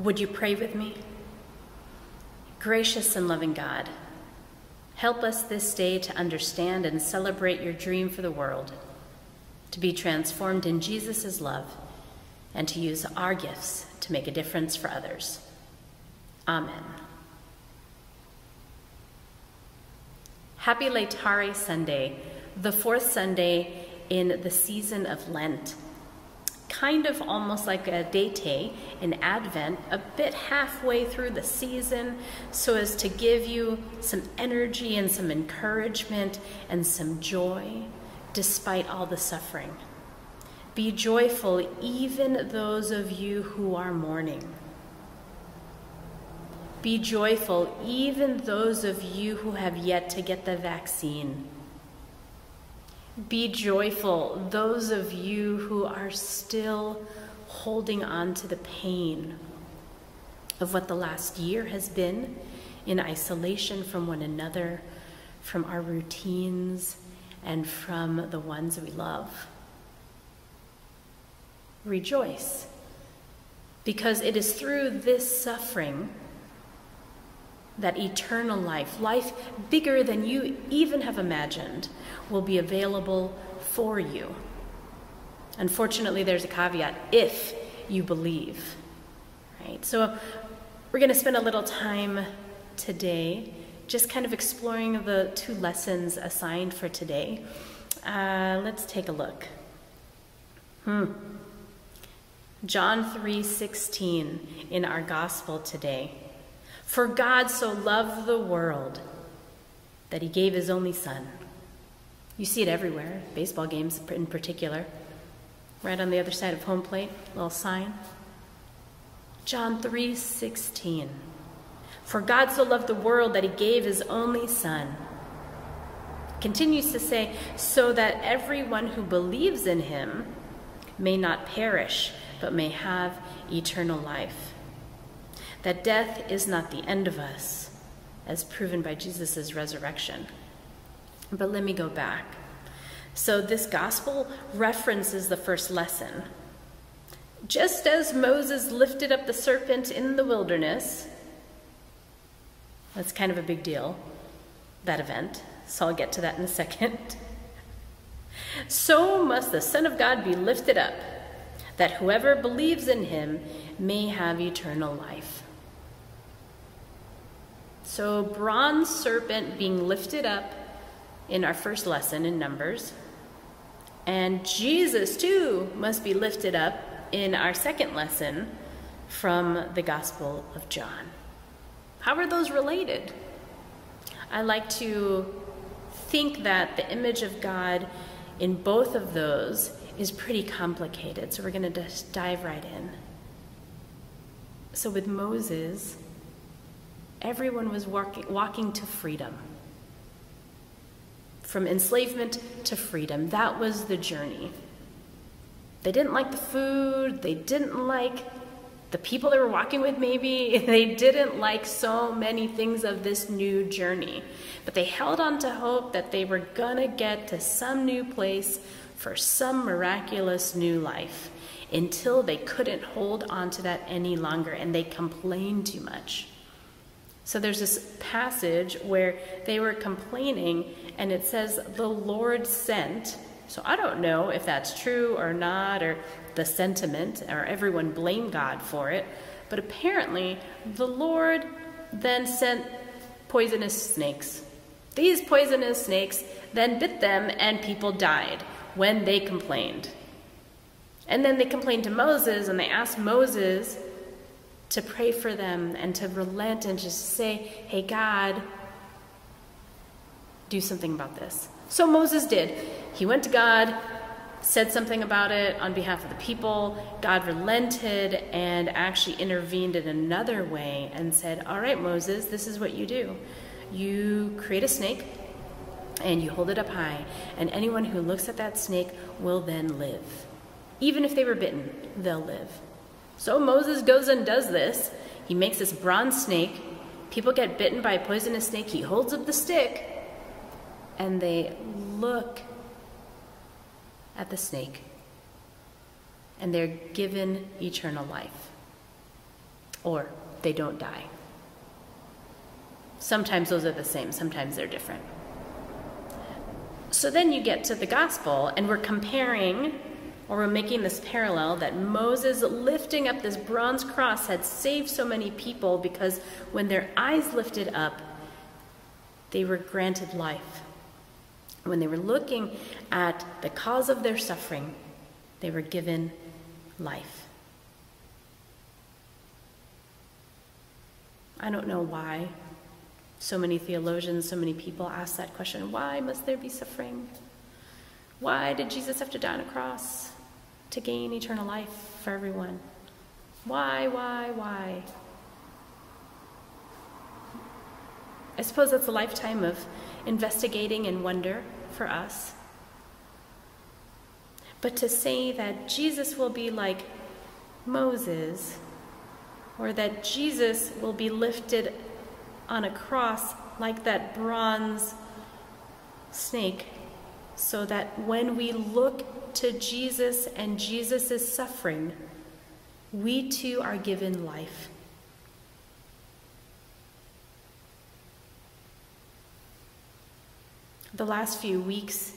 Would you pray with me? Gracious and loving God, help us this day to understand and celebrate your dream for the world, to be transformed in Jesus' love, and to use our gifts to make a difference for others. Amen. Happy Laetare Sunday, the fourth Sunday in the season of Lent kind of almost like Gaudete in Advent, a bit halfway through the season, so as to give you some energy and some encouragement and some joy despite all the suffering. Be joyful, even those of you who are mourning. Be joyful, even those of you who have yet to get the vaccine. Be joyful, those of you who are still holding on to the pain of what the last year has been in isolation from one another, from our routines, and from the ones we love. Rejoice, because it is through this suffering that eternal life, life bigger than you even have imagined, will be available for you. Unfortunately, there's a caveat if you believe. Right? So we're going to spend a little time today just kind of exploring the two lessons assigned for today. Uh, let's take a look. Hmm. John 3:16 in our gospel today. For God so loved the world that he gave his only son. You see it everywhere, baseball games in particular. Right on the other side of home plate, little sign. John 3:16. For God so loved the world that he gave his only son. Continues to say, so that everyone who believes in him may not perish, but may have eternal life that death is not the end of us, as proven by Jesus' resurrection. But let me go back. So, this gospel references the first lesson. Just as Moses lifted up the serpent in the wilderness, that's kind of a big deal, that event, so I'll get to that in a second. So must the Son of God be lifted up, that whoever believes in him may have eternal life. So, bronze serpent being lifted up in our first lesson in Numbers. And Jesus, too, must be lifted up in our second lesson from the Gospel of John. How are those related? I like to think that the image of God in both of those is pretty complicated. So we're going to just dive right in. So with Moses, everyone was walking, walking to freedom. From enslavement to freedom. That was the journey. They didn't like the food, they didn't like the people they were walking with, maybe. They didn't like so many things of this new journey. But they held on to hope that they were gonna get to some new place for some miraculous new life until they couldn't hold on to that any longer and they complained too much. So there's this passage where they were complaining, and it says, The Lord sent. So I don't know if that's true or not, or the sentiment, or everyone blamed God for it. But apparently, the Lord then sent poisonous snakes. These poisonous snakes then bit them, and people died when they complained. And then they complained to Moses, and they asked Moses to pray for them and to relent and just say, hey, God, do something about this. So Moses did. He went to God, said something about it on behalf of the people. God relented and actually intervened in another way and said, All right, Moses, this is what you do. You create a snake and you hold it up high, and anyone who looks at that snake will then live. Even if they were bitten, they'll live. So Moses goes and does this. He makes this bronze snake. People get bitten by a poisonous snake. He holds up the stick and they look at the snake and they're given eternal life. or they don't die. Sometimes those are the same, sometimes they're different. So then you get to the gospel, and we're comparing or we're making this parallel that Moses lifting up this bronze cross had saved so many people because when their eyes lifted up, they were granted life. When they were looking at the cause of their suffering, they were given life. I don't know why so many theologians, so many people ask that question why must there be suffering? Why did Jesus have to die on a cross to gain eternal life for everyone? Why, why, why? I suppose that's a lifetime of investigating and wonder for us. But to say that Jesus will be like Moses, or that Jesus will be lifted on a cross like that bronze snake, so that when we look to Jesus and Jesus' suffering, we too are given life. The last few weeks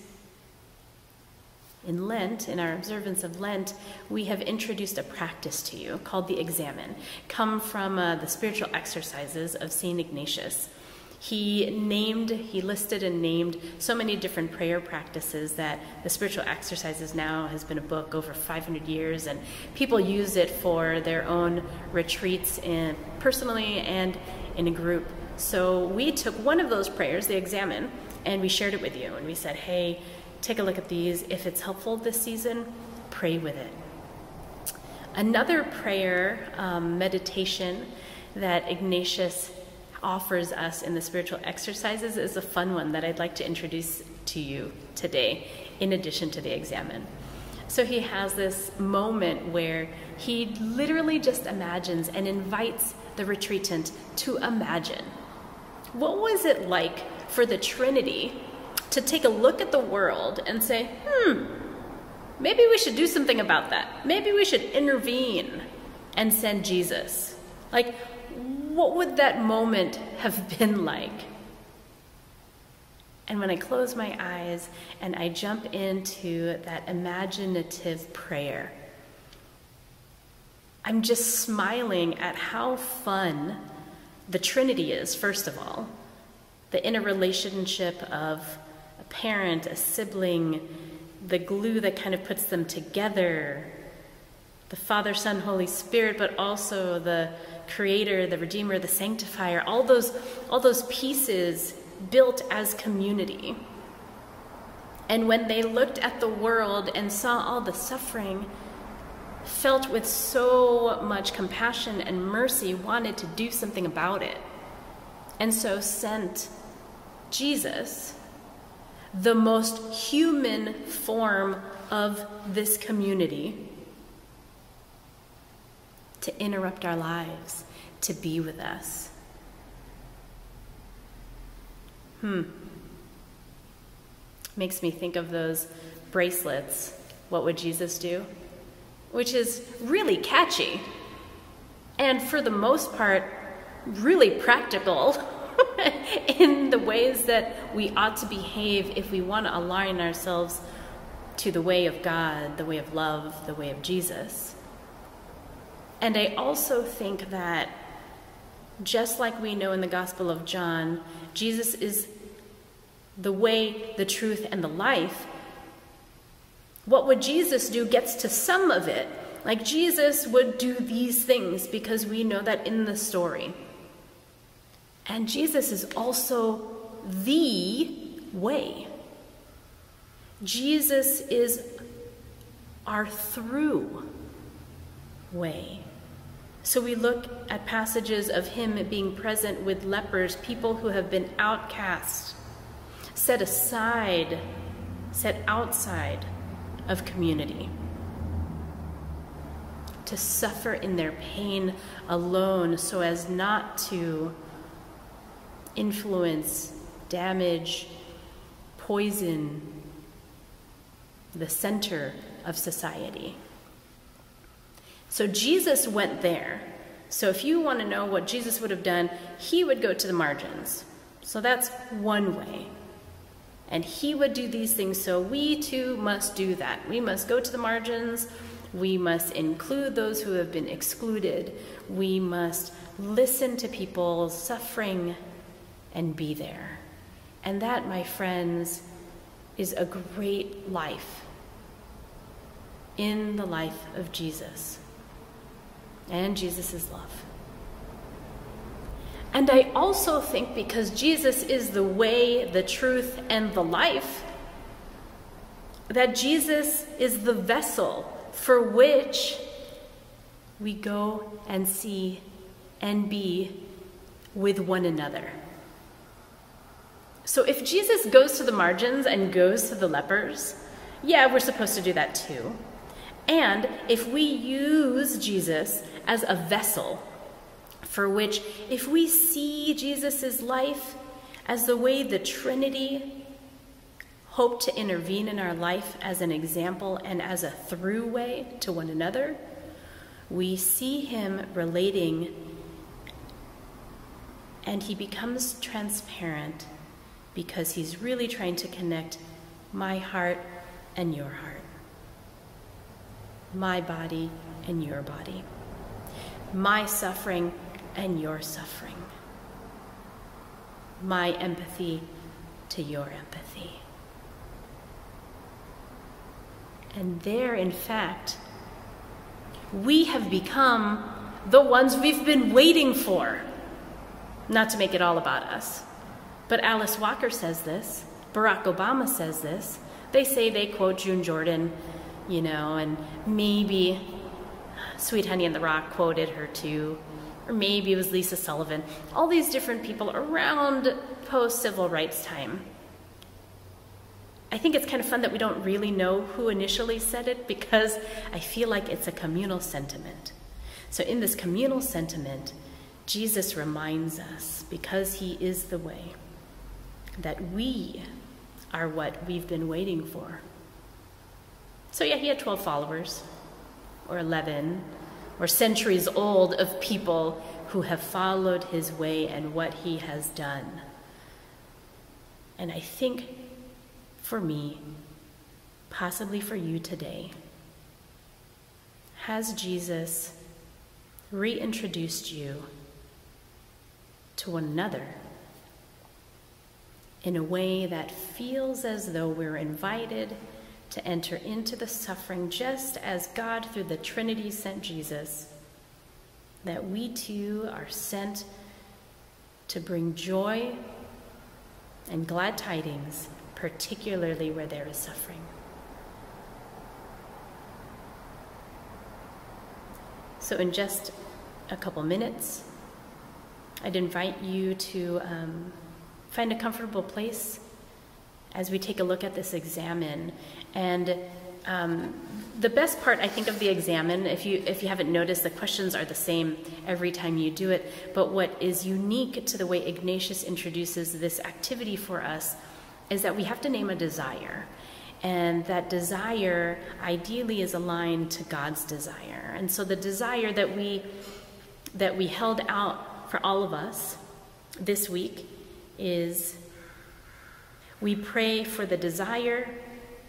in Lent, in our observance of Lent, we have introduced a practice to you called the Examen, come from uh, the spiritual exercises of St. Ignatius. He named, he listed and named so many different prayer practices that the spiritual exercises now has been a book over 500 years, and people use it for their own retreats in, personally and in a group. So we took one of those prayers, the Examen, and we shared it with you, and we said, hey, take a look at these. If it's helpful this season, pray with it. Another prayer um, meditation that Ignatius offers us in the spiritual exercises is a fun one that I'd like to introduce to you today, in addition to the Examen. So he has this moment where he literally just imagines and invites the retreatant to imagine. What was it like for the Trinity to take a look at the world and say, hmm, maybe we should do something about that. Maybe we should intervene and send Jesus. Like, what would that moment have been like? And when I close my eyes and I jump into that imaginative prayer, I'm just smiling at how fun the Trinity is, first of all. The interrelationship of a parent, a sibling, the glue that kind of puts them together, the Father, Son, Holy Spirit, but also the creator, the redeemer, the sanctifier, all those, all those pieces built as community. And when they looked at the world and saw all the suffering, felt with so much compassion and mercy, wanted to do something about it. And so sent Jesus, the most human form of this community, to interrupt our lives, to be with us. Hmm. Makes me think of those bracelets. What would Jesus do? Which is really catchy and, for the most part, really practical in the ways that we ought to behave if we want to align ourselves to the way of God, the way of love, the way of Jesus. And I also think that just like we know in the Gospel of John, Jesus is the way, the truth, and the life. What would Jesus do gets to some of it. Like Jesus would do these things because we know that in the story. And Jesus is also the way. Jesus is our through way. So we look at passages of him being present with lepers, people who have been outcast, set aside, set outside of community, to suffer in their pain alone so as not to influence, damage, poison the center of society. So Jesus went there So if you want to know what Jesus would have done, he would go to the margins. So that's one way. And he would do these things, so we too must do that. We must go to the margins. We must include those who have been excluded. We must listen to people suffering and be there. And that, my friends, is a great life in the life of Jesus and Jesus' love. And I also think because Jesus is the way, the truth, and the life, that Jesus is the vessel for which we go and see and be with one another. So if Jesus goes to the margins and goes to the lepers, yeah, we're supposed to do that too. And if we use Jesus as a vessel for which, if we see Jesus' life as the way the Trinity hoped to intervene in our life as an example and as a through way to one another, we see him relating and he becomes transparent because he's really trying to connect my heart and your heart, my body and your body, my suffering and your suffering, my empathy to your empathy. And there, in fact, we have become the ones we've been waiting for. Not to make it all about us. But Alice Walker says this, Barack Obama says this. They say they quote June Jordan, you know, and maybe Sweet Honey in the Rock quoted her too, or maybe it was Lisa Sullivan. All these different people around post civil rights time. I think it's kind of fun that we don't really know who initially said it because I feel like it's a communal sentiment. So, in this communal sentiment, Jesus reminds us, because he is the way, that we are what we've been waiting for. So, yeah, he had 12 followers, or 11, or centuries old of people who have followed his way and what he has done. And I think for me, possibly for you today, has Jesus reintroduced you to one another? in a way that feels as though we're invited to enter into the suffering just as God, through the Trinity, sent Jesus, that we too are sent to bring joy and glad tidings, particularly where there is suffering. So, in just a couple minutes, I'd invite you to. Um, find a comfortable place as we take a look at this Examen. And um, the best part, I think, of the Examen, if you if you haven't noticed, the questions are the same every time you do it. But what is unique to the way Ignatius introduces this activity for us is that we have to name a desire. And that desire ideally is aligned to God's desire. And so the desire that we that we held out for all of us this week is we pray for the desire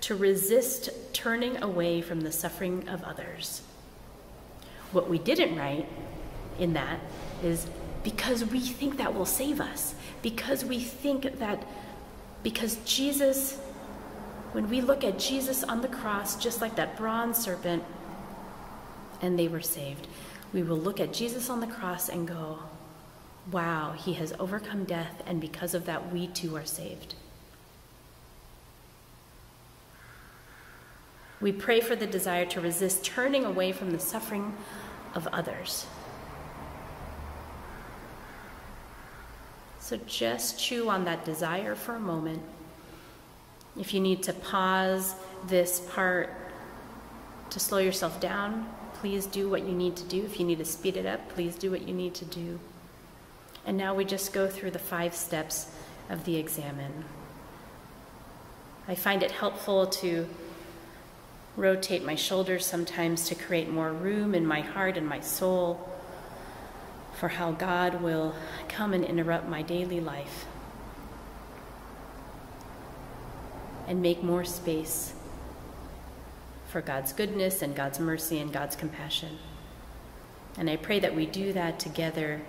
to resist turning away from the suffering of others. What we didn't write in that is because we think that will save us, because we think that, because Jesus, when we look at Jesus on the cross, just like that bronze serpent, and they were saved, we will look at Jesus on the cross and go, wow, he has overcome death, and because of that, we too are saved. We pray for the desire to resist turning away from the suffering of others. So just chew on that desire for a moment. If you need to pause this part to slow yourself down, please do what you need to do. If you need to speed it up, please do what you need to do. And now we just go through the five steps of the examen. I find it helpful to rotate my shoulders sometimes to create more room in my heart and my soul. for how God will come and interrupt my daily life and make more space for God's goodness and God's mercy and God's compassion. And I pray that we do that together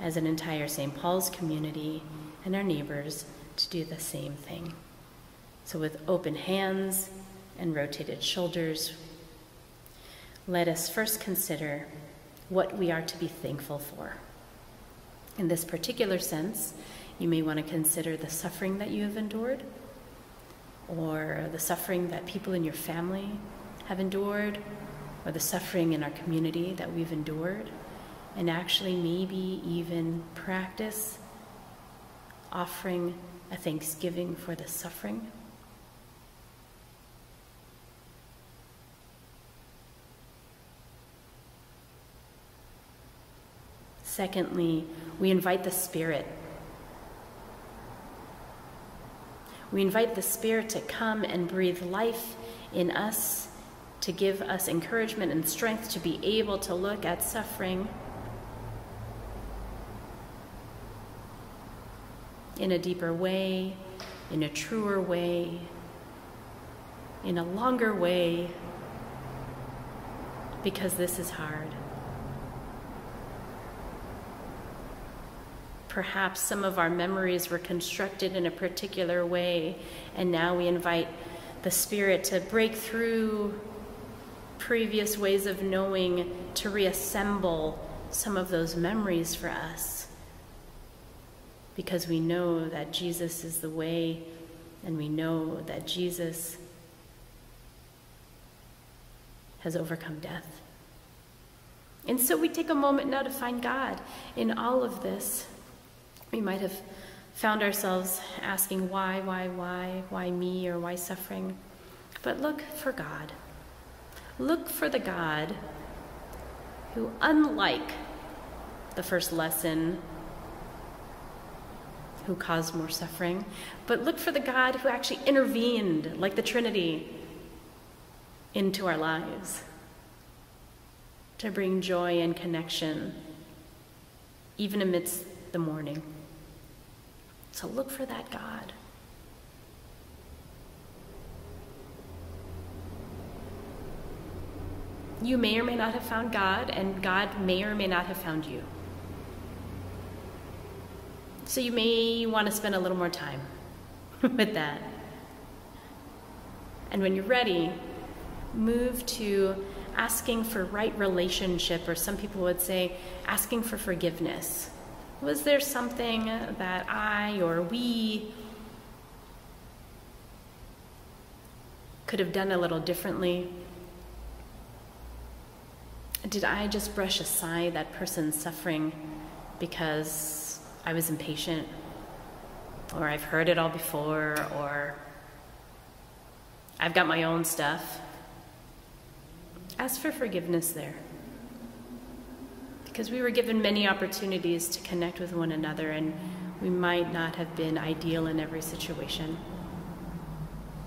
as an entire St. Paul's community and our neighbors to do the same thing. So, with open hands and rotated shoulders, let us first consider what we are to be thankful for. In this particular sense, you may want to consider the suffering that you have endured, or the suffering that people in your family have endured, or the suffering in our community that we've endured, and actually maybe even practice offering a thanksgiving for the suffering. Secondly, we invite the Spirit. We invite the Spirit to come and breathe life in us, to give us encouragement and strength to be able to look at suffering in a deeper way, in a truer way, in a longer way, because this is hard. Perhaps some of our memories were constructed in a particular way, and now we invite the Spirit to break through previous ways of knowing, to reassemble some of those memories for us. Because we know that Jesus is the way, and we know that Jesus has overcome death. And so we take a moment now to find God in all of this. We might have found ourselves asking, why, why, why, why me, or why suffering? But look for God. Look for the God who, unlike the first lesson, who caused more suffering, but look for the God who actually intervened, like the Trinity, into our lives to bring joy and connection, even amidst the mourning. So look for that God. You may or may not have found God, and God may or may not have found you. So you may want to spend a little more time with that. And when you're ready, move to asking for right relationship, or some people would say asking for forgiveness. Was there something that I or we could have done a little differently? Did I just brush aside that person's suffering because I was impatient? Or I've heard it all before? Or I've got my own stuff? Ask for forgiveness there because we were given many opportunities to connect with one another and we might not have been ideal in every situation.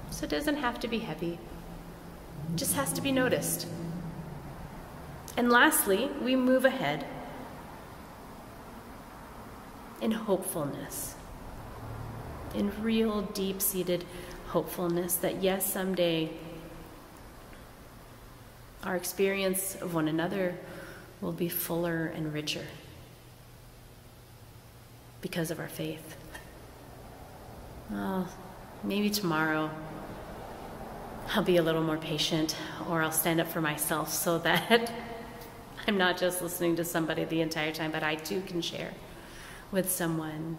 So it doesn't have to be heavy, it just has to be noticed. And lastly, we move ahead in hopefulness, in real deep seated hopefulness that yes, someday our experience of one another will be fuller and richer because of our faith. Well, maybe tomorrow I'll be a little more patient or I'll stand up for myself so that I'm not just listening to somebody the entire time, but I too can share with someone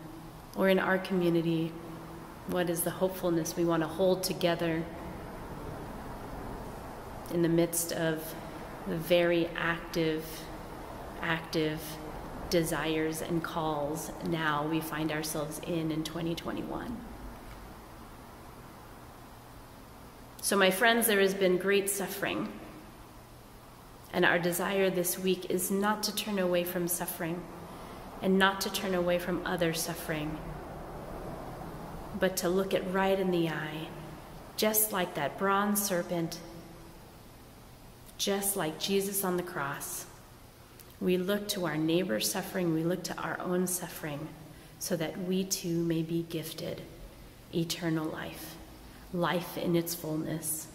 or in our community what is the hopefulness we want to hold together in the midst of the very active active desires and calls now we find ourselves in in 2021. So, my friends, there has been great suffering. And our desire this week is not to turn away from suffering and not to turn away from other suffering, but to look it right in the eye, just like that bronze serpent, just like Jesus on the cross We look to our neighbor's suffering, we look to our own suffering, so that we too may be gifted eternal life, life in its fullness.